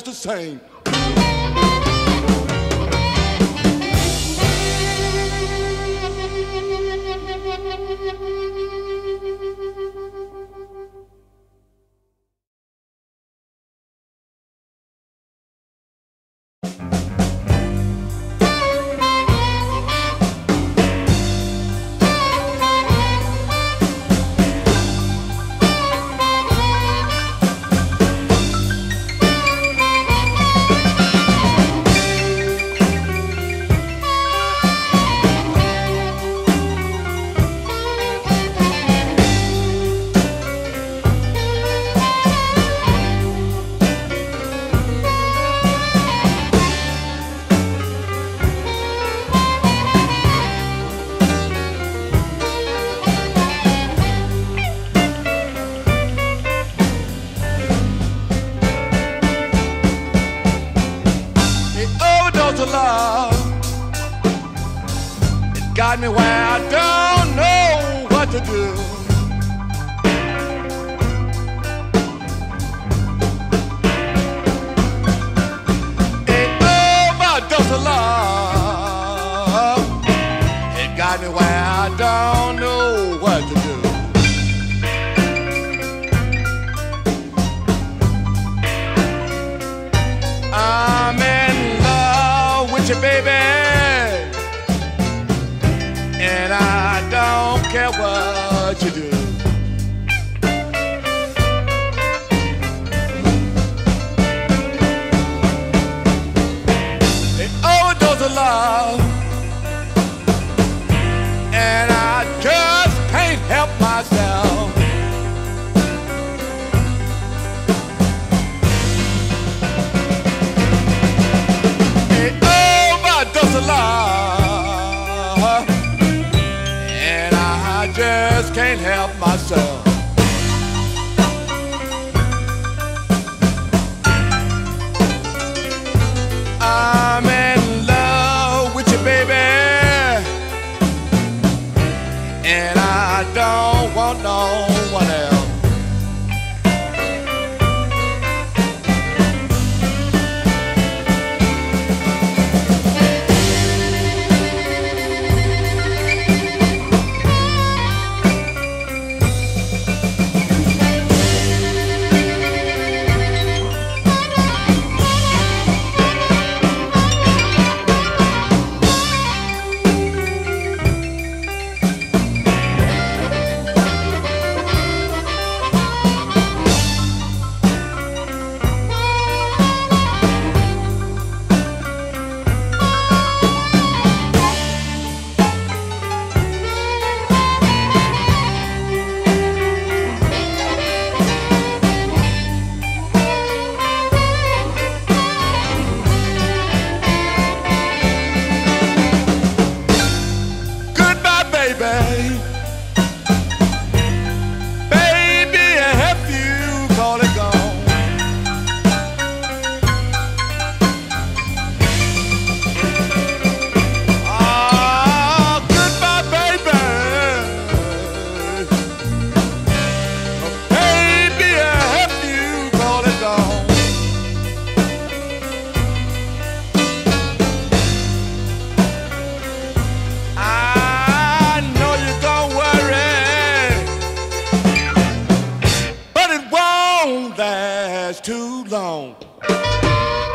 just the same. Got me where I don't know what to do. The overdose of love it got me where I don't know what to do. What you do. An overdose oh, of love. Help myself. Tchau!